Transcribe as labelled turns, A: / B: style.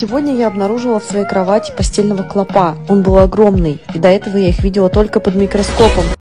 A: Сегодня я обнаружила в своей кровати постельного клопа. Он был огромный, и до этого я их видела только под микроскопом.